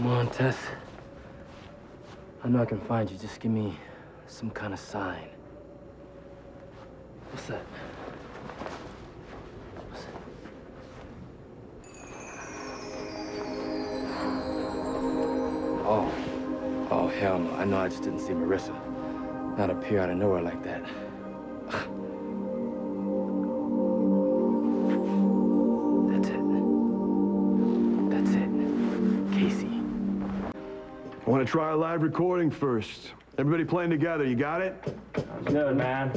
Come on, Tess. I know I can find you. Just give me some kind of sign. What's that? Oh. Oh, hell no. I know I just didn't see Marissa. Not appear out of nowhere like that. Try a live recording first. Everybody playing together, you got it? Good, man.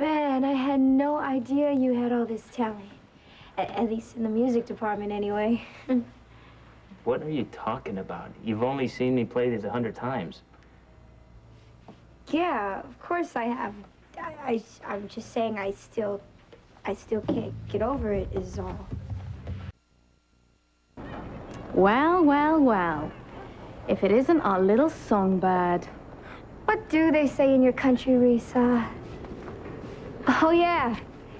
Man, I had no idea you had all this talent. At, at least in the music department, anyway. What are you talking about? You've only seen me play these a hundred times. yeah, of course I have. I, I, am just saying I still, I still can't get over it is all. Well, well, well. If it isn't our little songbird. What do they say in your country, Risa? Oh, yeah.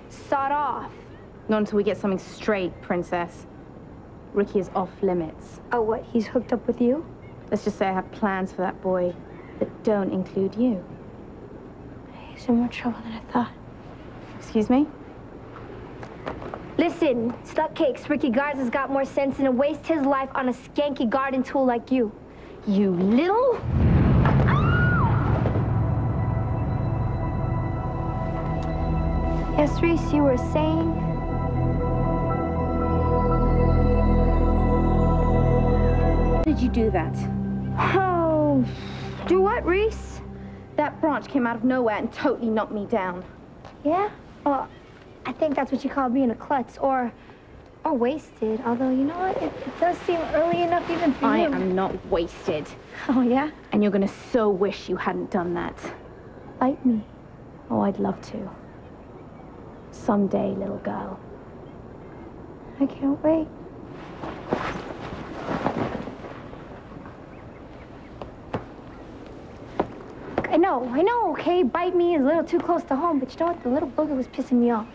Sawed off. Not until we get something straight, Princess. Ricky is off limits. Oh, what? He's hooked up with you? Let's just say I have plans for that boy that don't include you. He's in more trouble than I thought. Excuse me? Listen, Slutcakes, Ricky Garza's got more sense than to waste his life on a skanky garden tool like you. You little... Ah! Yes, Reese, you were saying? How did you do that? Oh, do what, Reese? That branch came out of nowhere and totally knocked me down. Yeah? Well, I think that's what you call being a klutz, or, or wasted. Although, you know what? It, it does seem early enough even for I you. am not wasted. Oh, yeah? And you're gonna so wish you hadn't done that. Bite me. Oh, I'd love to. Someday, little girl. I can't wait. I know, I know, okay? Bite me is a little too close to home, but you know what? The little booger was pissing me off.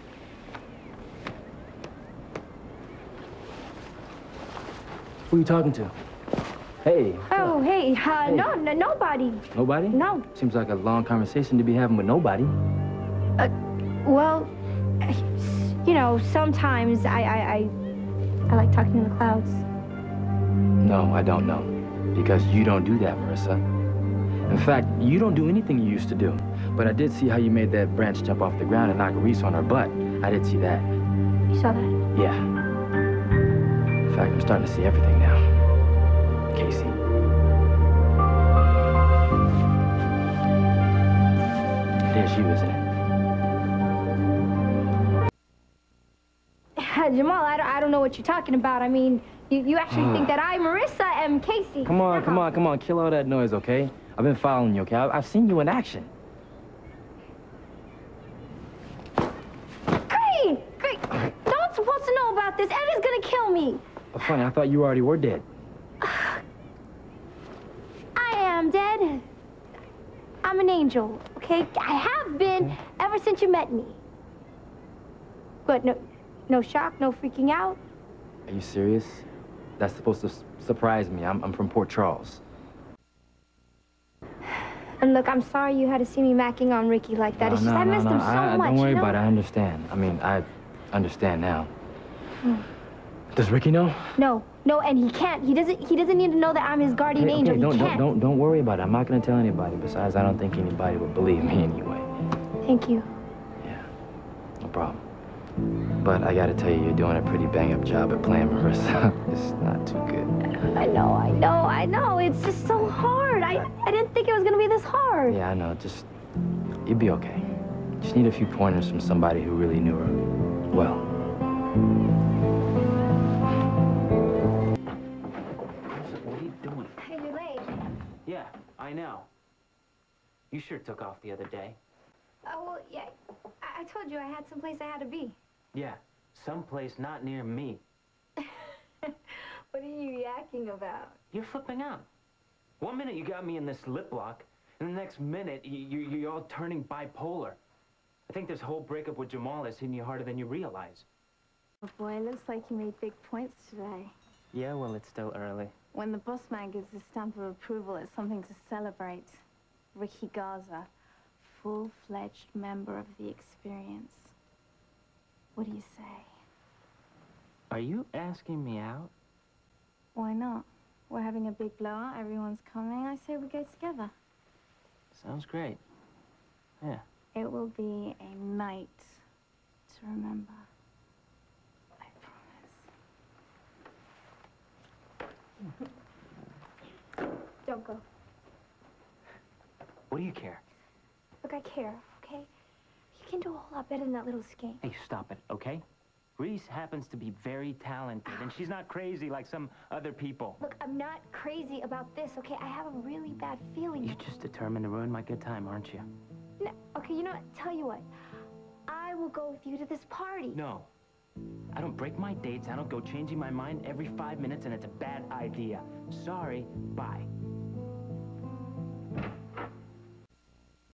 Who are you talking to? Hey. Oh, hey, uh, no, no, nobody. Nobody? No. Seems like a long conversation to be having with nobody. Uh, Well, you know, sometimes I, I, I, I like talking to the clouds. No, I don't know. Because you don't do that, Marissa. In fact, you don't do anything you used to do. But I did see how you made that branch jump off the ground and knock Reese on her butt. I did see that. You saw that? Yeah. In fact, I'm starting to see everything now. Casey. It is you, isn't it? Jamal, I don't, I don't know what you're talking about. I mean, you, you actually think that I, Marissa, am Casey. Come on, come on, come on. Kill all that noise, okay? I've been following you, okay? I- I've seen you in action. Great, great. No one's supposed to know about this. Eddie's gonna kill me. Funny, I thought you already were dead. I am dead. I'm an angel, okay? I have been ever since you met me. But no, no shock, no freaking out. Are you serious? That's supposed to surprise me. I'm, I'm from Port Charles. And look, I'm sorry you had to see me macking on Ricky like that. No, it's just no, I no, missed no. him so I, much. Don't worry you know? about it. I understand. I mean, I understand now. Hmm. Does Ricky know? No, no, and he can't. He doesn't. He doesn't need to know that I'm his guardian Okay, angel. okay, don't, don't, don't, don't worry about it. I'm not gonna tell anybody. Besides, I don't think anybody would believe me anyway. Thank you. Yeah, no problem. But I gotta tell you, you're doing a pretty bang-up job at playing Marissa. it's not too good. I know, I know, I know. It's just so hard. I, I didn't think it was gonna be this hard. Yeah, I know. Just, you'd be okay. Just need a few pointers from somebody who really knew her well. I know. You sure took off the other day. Oh, well, yeah. I, I told you I had someplace I had to be. Yeah, someplace not near me. What are you yakking about? You're flipping out. One minute you got me in this lip lock, and the next minute you, you, you're all turning bipolar. I think this whole breakup with Jamal is hitting you harder than you realize. Oh boy, looks like you made big points today. Yeah, well, it's still early. When the boss man gives his stamp of approval, it's something to celebrate. Ricky Garza, full-fledged member of the experience. What do you say? Are you asking me out? Why not? We're having a big blowout, everyone's coming. I say we go together. Sounds great. Yeah. It will be a night to remember. I promise. Don't go. What do you care? Look, I care, okay? You can do a whole lot better than that little skank. Hey, stop it, okay? Reese happens to be very talented, and she's not crazy like some other people. Look, I'm not crazy about this, okay? I have a really bad feeling. You're just determined to ruin my good time, aren't you? No, okay, you know what? Tell you what. I will go with you to this party. No. I don't break my dates. I don't go changing my mind every five minutes, and it's a bad idea. Sorry, bye.